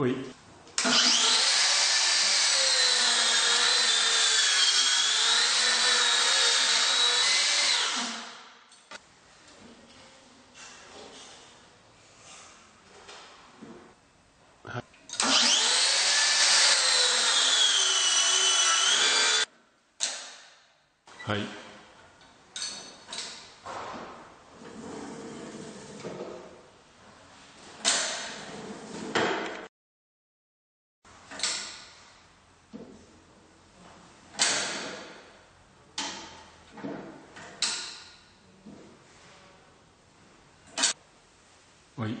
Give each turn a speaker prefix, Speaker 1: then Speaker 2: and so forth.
Speaker 1: おい。はい。はい。